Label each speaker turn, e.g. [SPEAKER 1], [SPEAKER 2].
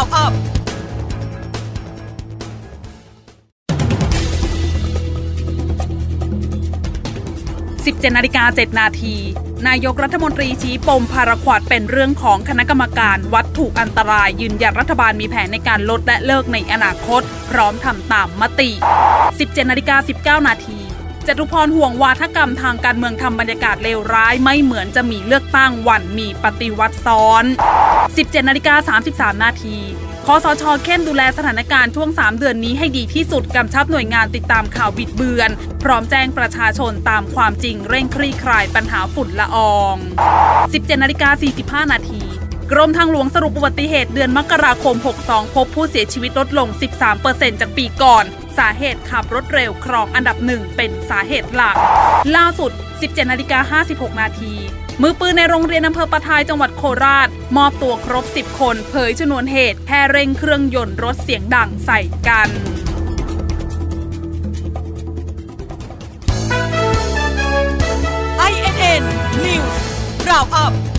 [SPEAKER 1] Round Up
[SPEAKER 2] 17นาฬิกา7นาที นายกรัฐมนตรีชี้ปมพาราควดเป็นเรื่องของคณะกรรมการวัตถุอันตรายยืนยันรัฐบาลมีแผนในการลดและเลิกในอนาคต พร้อมทำตามมติ 17นาฬิกา19 นาที จตุพรห่วงวาทกรรมทางการเมืองทำบรรยากาศเลวร้ายไม่เหมือนจะมีเลือกตั้งวันมีปฏิวัติซ้อน 17นาฬิกา33 นาทีคอสชเข้มดูแลสถานการณ์ช่วง 3 เดือนนี้ให้ดีที่สุดกำชับหน่วยงานติดตามข่าวบิดเบือน พร้อมแจ้งประชาชนตามความจริงเร่งคลี่คลายปัญหาฝุ่นละออง 17นาฬิกา45 นาทีกรมทางหลวงสรุปอุบัติเหตุเดือนมกราคม 62 พบผู้เสียชีวิตลดลง 13%จากปีก่อน สาเหตุขับรถเร็วครองอันดับหนึ่งเป็นสาเหตุหลัก ล่าสุด 17นาฬิกา56 นาที มือปืนในโรงเรียนอำเภอปะทายจังหวัดโคราช มอบตัวครบ 10 คน เผยชนวนเหตุแค่เร่งเครื่องยนต์รถเสียงดังใส่กัน
[SPEAKER 1] INN News Round Up